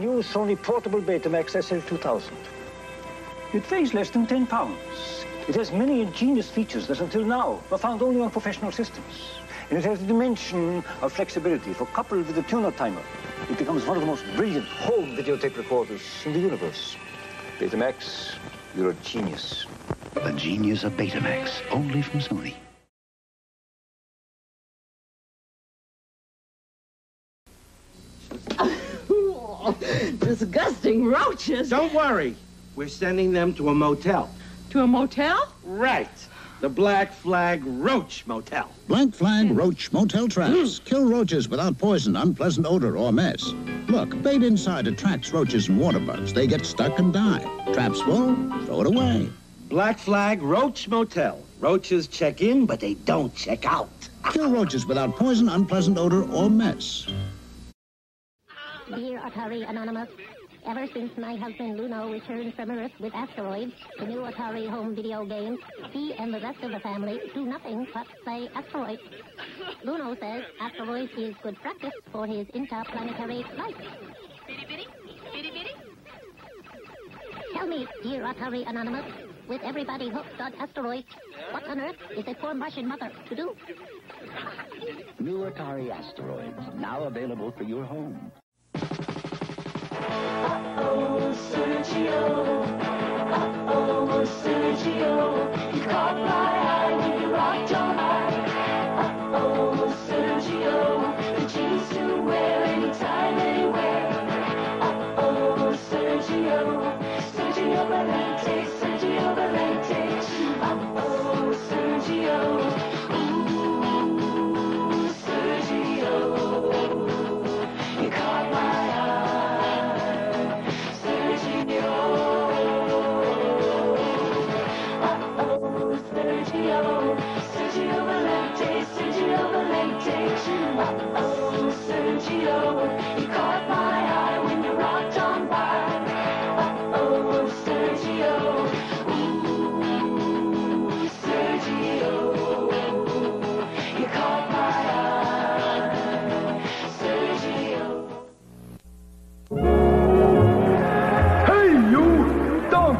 new Sony portable Betamax SL2000. It weighs less than 10 pounds. It has many ingenious features that until now were found only on professional systems. And it has the dimension of flexibility for coupled with the tuner timer. It becomes one of the most brilliant home videotape recorders in the universe. Betamax, you're a genius. The genius of Betamax, only from Sony. Disgusting roaches. Don't worry. We're sending them to a motel. To a motel? Right. The Black Flag Roach Motel. Black Flag Roach Motel Traps. Mm. Kill roaches without poison, unpleasant odor, or mess. Look, bait inside attracts roaches and water bugs. They get stuck and die. Traps full, throw it away. Black Flag Roach Motel. Roaches check in, but they don't check out. Kill roaches without poison, unpleasant odor, or mess. Dear Atari Anonymous, ever since my husband Luno returned from Earth with asteroids, the new Atari home video game, he and the rest of the family do nothing but play asteroids. Luno says asteroids is good practice for his interplanetary life. Bitty bitty, bitty bitty. Tell me, dear Atari Anonymous, with everybody hooked on asteroids, what on earth is a poor Martian mother to do? New Atari Asteroids, now available for your home. Uh-oh, Sergio.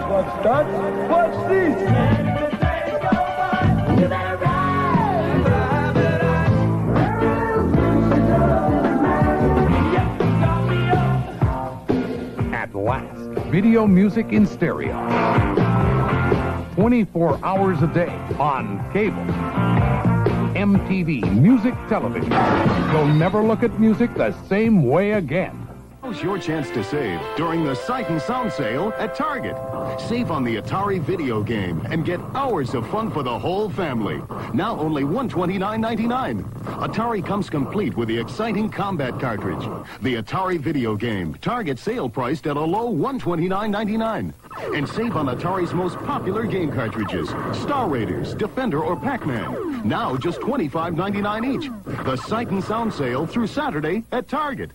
Watch that! Watch this! You better video music in stereo. 24 hours a day on cable. MTV Music Television. You'll never look at music the same way again. Now's your chance to save during the Sight and Sound sale at Target. Save on the Atari video game and get hours of fun for the whole family. Now only $129.99. Atari comes complete with the exciting combat cartridge. The Atari video game, Target sale priced at a low $129.99. And save on Atari's most popular game cartridges, Star Raiders, Defender, or Pac-Man. Now just $25.99 each. The Sight and Sound sale through Saturday at Target.